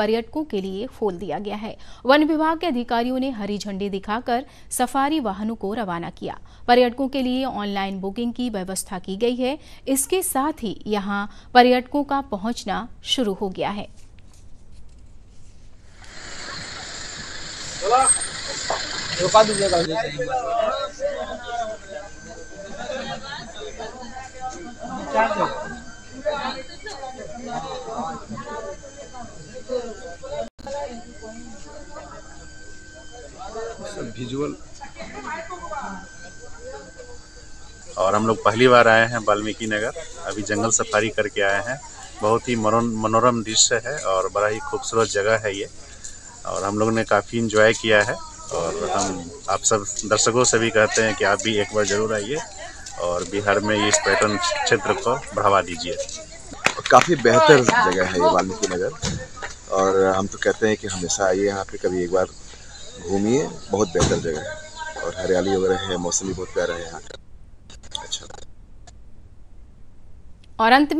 पर्यटकों के लिए खोल दिया गया है। वन विभाग के अधिकारियों ने हरी झंडी दिखाकर सफारी वाहनों को रवाना किया। पर्यटकों के लिए ऑनलाइन बुकिंग की व्यवस्था की गई है। इसके साथ ही यहाँ पर्यटकों का पहुँचना शुरू हो गया है। दीजिएगा विजुअल और हम लोग पहली बार आए हैं वाल्मीकि नगर। अभी जंगल सफारी करके आए हैं। बहुत ही मनोरम दृश्य है और बड़ा ही खूबसूरत जगह है ये। और हम लोग ने काफ़ी इंजॉय किया है और हम आप सब दर्शकों से भी कहते हैं कि आप भी एक बार ज़रूर आइए और बिहार में इस पर्यटन क्षेत्र को बढ़ावा दीजिए। काफ़ी बेहतर जगह है ये वाल्मीकि नगर। और हम तो कहते हैं कि हमेशा आइए, यहाँ पे कभी एक बार घूमिए, बहुत बेहतर जगह है। और हरियाली वगैरह है, मौसम भी बहुत प्यारा है यहाँ। का अच्छा। और अंत में